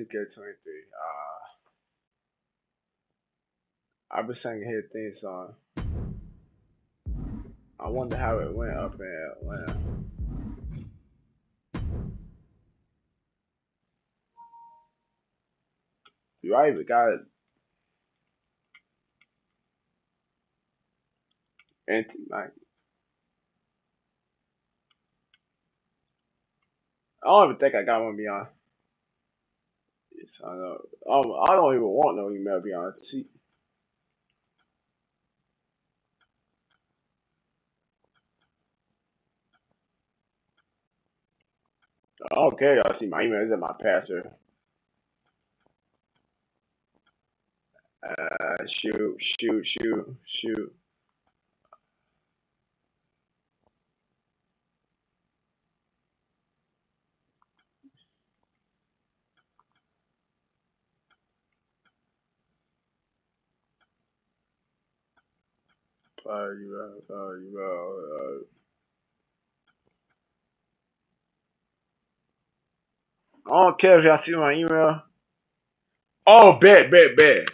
2K23. Uh, I've been singing his theme song. I wonder how it went up in Atlanta. You I even got. Anti Mike. I don't even think I got one beyond. Yes, I know. I don't even want no email beyond. See. Okay, I see my email is in my password. Uh, shoot, shoot, shoot, shoot. Uh, you, uh, uh, you, uh, uh, I don't care if y'all see my email. Oh, bet, bet, bet.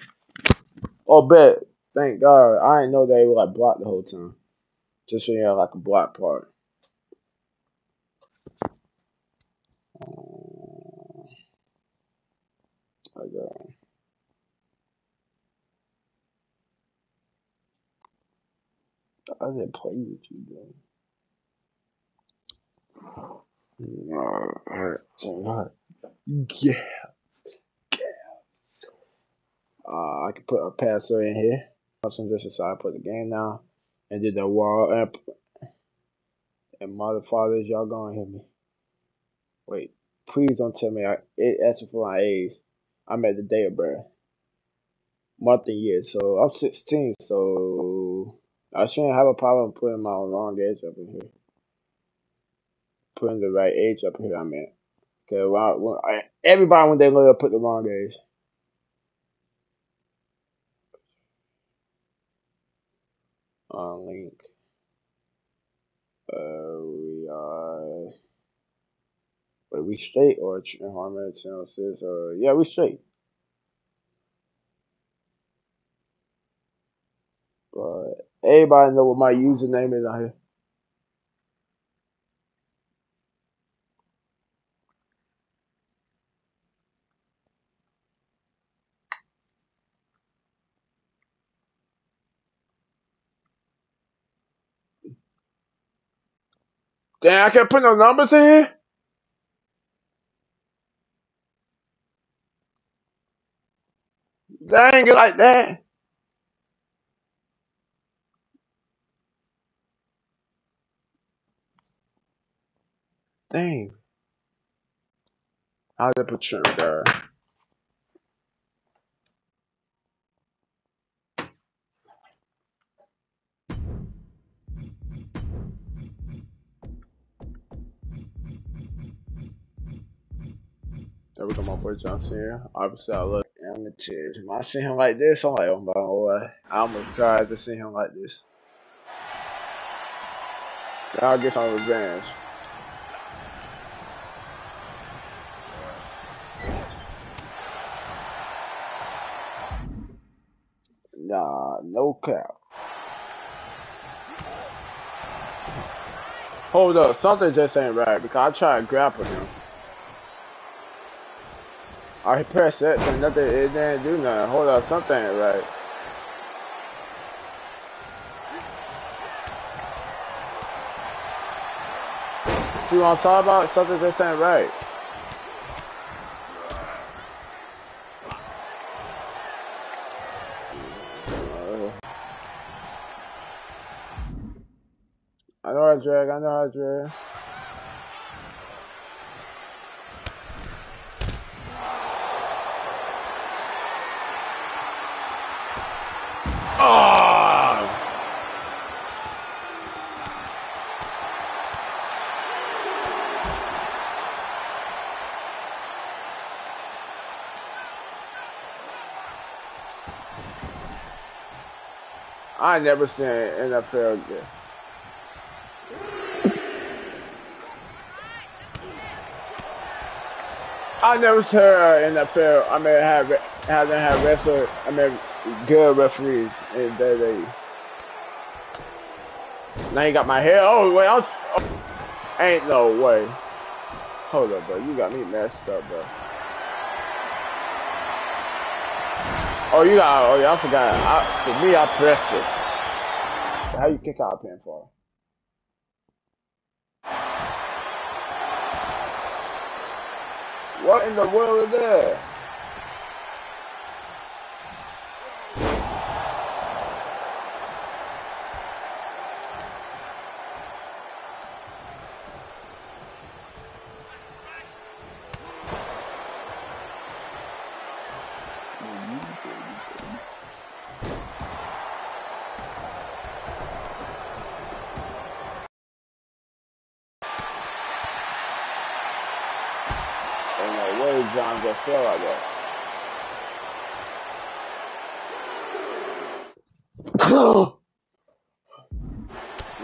Oh, bet. Thank God. I didn't know they were like blocked the whole time. Just so you have like a block part. Uh, I got. I didn't play with you, bro. Alright, so, yeah. Yeah. Uh, I can put a password in here. Also, just aside, put the game down, and did the wall up. And motherfuckers, y'all gonna hear me. Wait, please don't tell me I it asked for my age. I'm at the day of birth, month and year. So I'm 16. So I shouldn't have a problem putting my wrong age up in here. Putting the right age up here. I mean, when I, everybody when they load up put the wrong age. Uh, link. Uh, we are. Wait, we straight or Harmon channel says, uh, yeah, we straight. But everybody know what my username is out here. Damn, I can't put no numbers in here. Dang it like that. Dang. How'd I put you there? There we go, my boy Johnson here. Obviously, I look amateur. When I see him like this, I'm like, oh my boy, I'm gonna try to see him like this. I'll get some revenge. No cap. Hold up, something just ain't right because I tried to grapple him. I pressed it, but nothing, it didn't do nothing. Hold up, something ain't right. See what I'm talking about? Something just ain't right. I know. Oh! I never seen an NFL game. I never heard NFL. I mean, have haven't had wrestler. I mean, good referees in that day. Now you got my hair. Oh wait, I'm, oh, ain't no way. Hold up, bro. You got me messed up, bro. Oh, you got. Oh yeah, I forgot. I, for me, I pressed it. How you kick out a pinfall? What in the world is that? John just fell like that.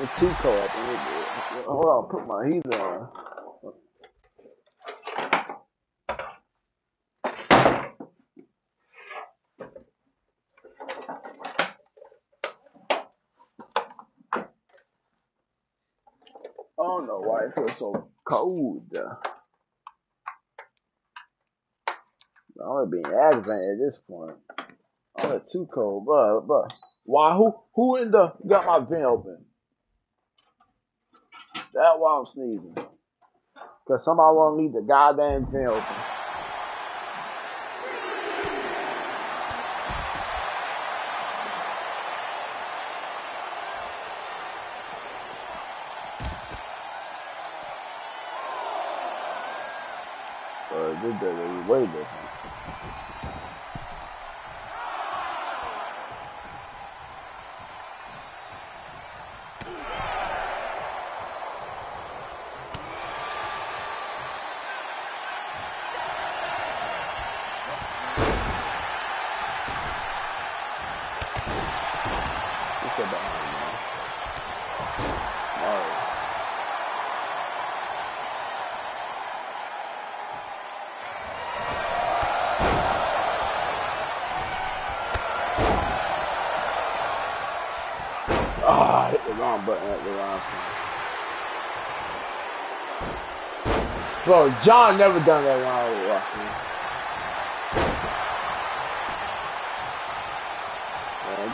it's too cold. Hold on, put my heater on. Uh, I don't know why it feels so cold. Uh. I'm gonna be at this point. I'm too cold, but but why? Who who in the got my vent open? That's why I'm sneezing. Cause somebody wanna leave the goddamn vent open. Uh, this is way different. Bro, John never done that wrong with us, man.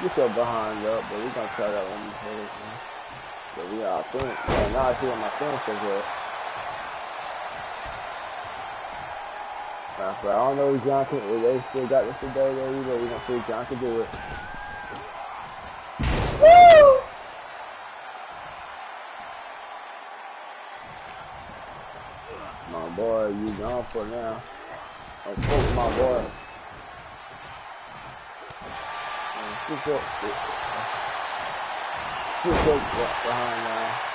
Get your behind up, but we gonna try that one more man. But we are think, man, now I see what my friends says here. I don't know if John can, if they still got this today, though, but we gonna see if John can do it. Boy, you gone for now. I spoke my boy. Switch up. Switch up behind now.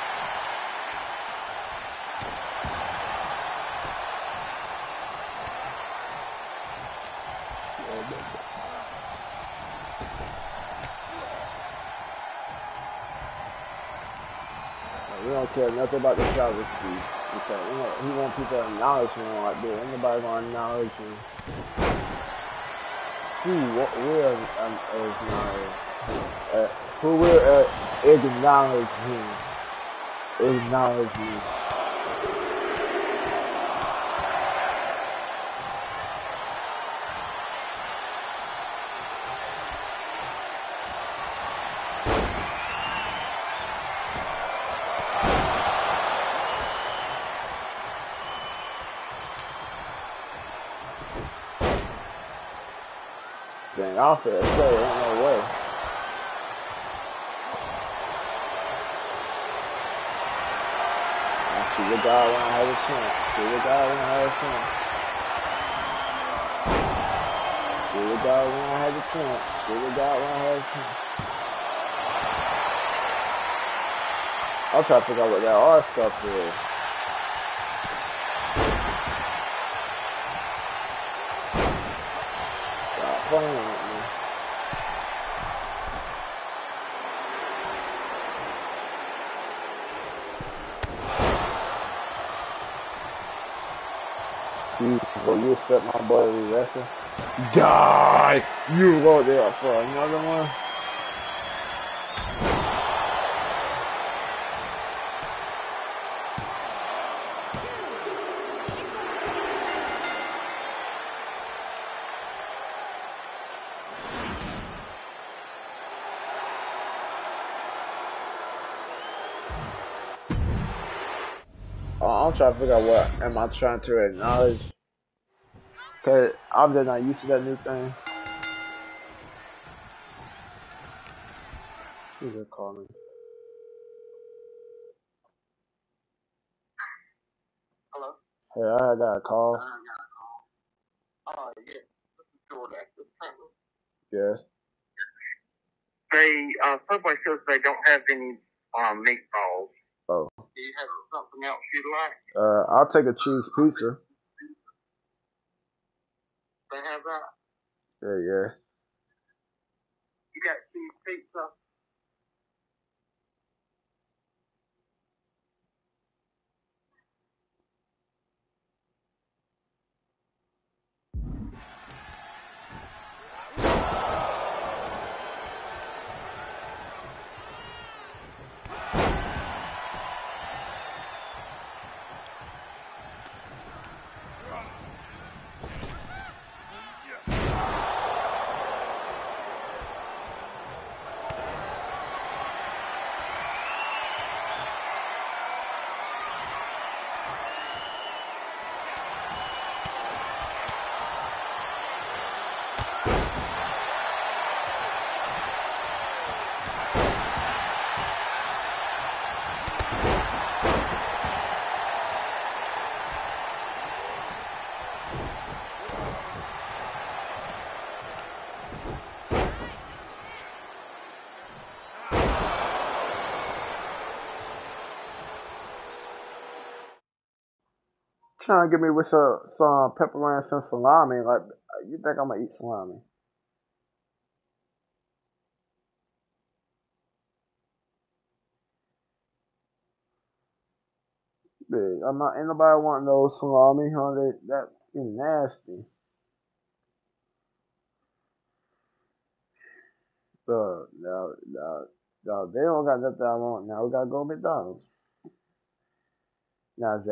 We don't care nothing about the travel speed. Because know, he want people to acknowledge him like this. Ain't nobody gonna acknowledge him. Who will um, acknowledge? Uh, who will uh, acknowledge him? Acknowledge him. Off it. So ain't no way. See God when I have a chance. See what God when I have a chance. See what God when I have a chance. See what God when I have a chance. I'll try to figure out what that R stuff is. My boy wrestling. Die! You go there for another one. Oh, I'm trying to figure out what am I trying to acknowledge. Cause I'm just not used to that new thing. Who's it calling? Hello? Hey, I got a call. Oh, yeah. This is Jordan. This is Trenton. Yes. They, uh, Subway says they don't have any, um, meatballs. Oh. Do you have something else you'd like? Uh, I'll take a cheese pizza. They have that? Yeah, yeah. You got cheese pizza? Trying to get me with some, some pepperoni and salami. Like, you think I'm gonna eat salami? Big. I'm not. Ain't nobody wanting those salami, huh? They, that is nasty. So now, now, now they don't got nothing I want. Now we gotta go to McDonald's. Now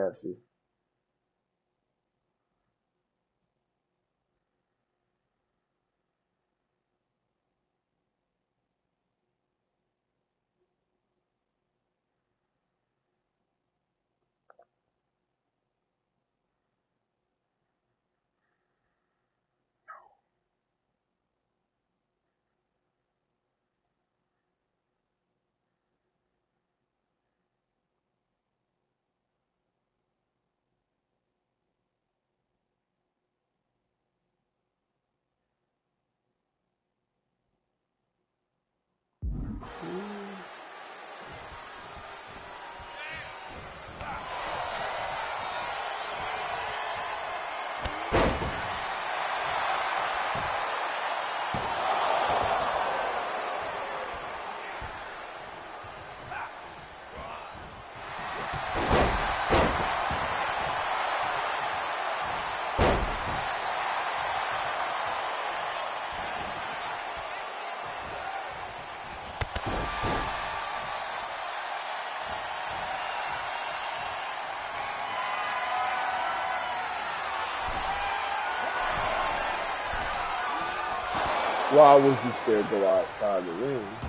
Zaxby. Why would you still go outside the ring?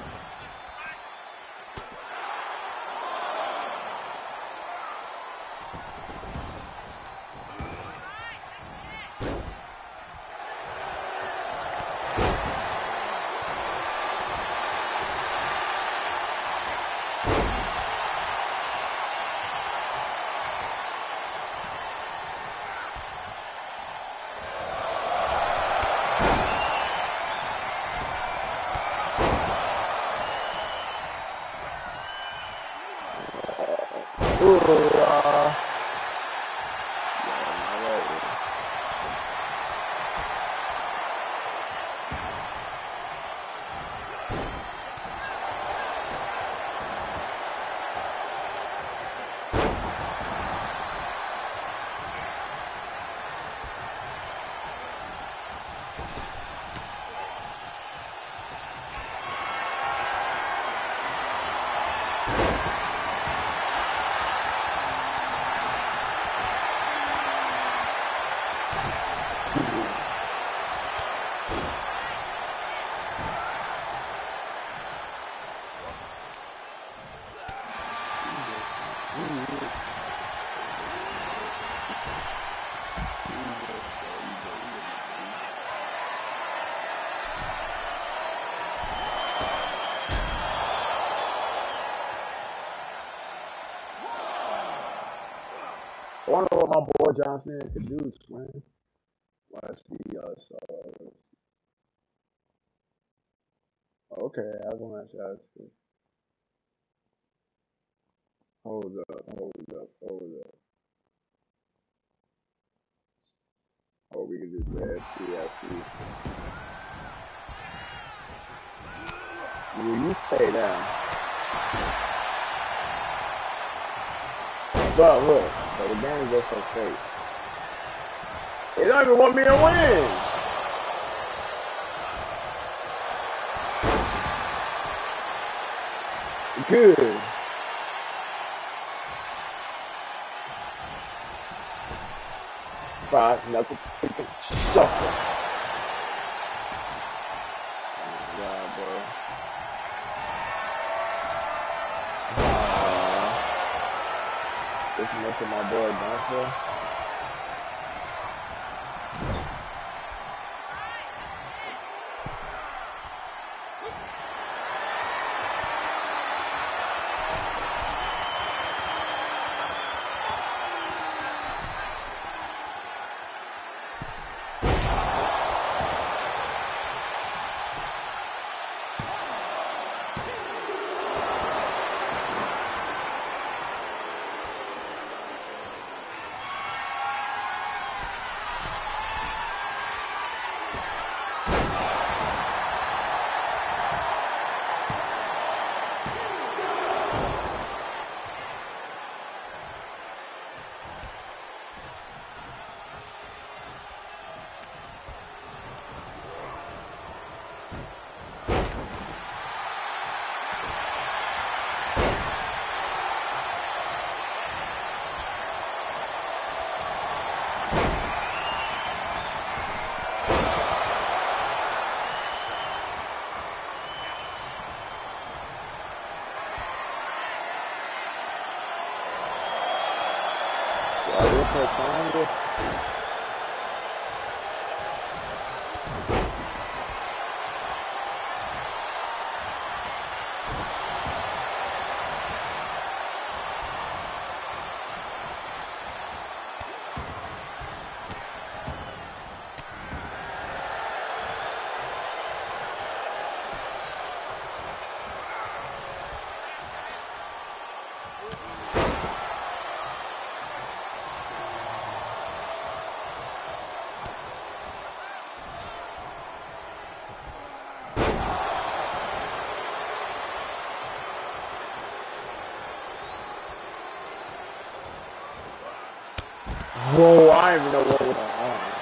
Ooh, uh... I don't know what my boy John Cena can do, man. Okay, I want to ask you. Hold up, hold up, hold up. Oh, we can do that. CFC. Will you stay down? But look, but the game goes so straight. They don't even want me to win. Good. Five, knuckle, shuffle. Oh, God, bro. My boy. Yeah, we'll play don't even know what was going on.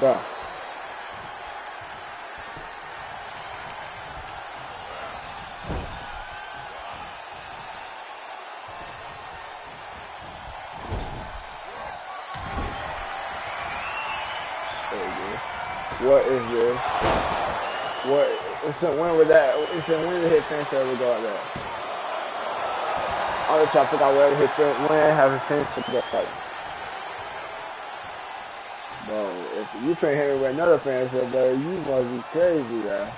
Bro. There you go. What is this? What? A, when would that? A, when did his fence ever go like that? I'm just trying to figure out where his fence, when have his fence go like? Bro, if you can't hit it with another said, bro, you must be crazy. Bro,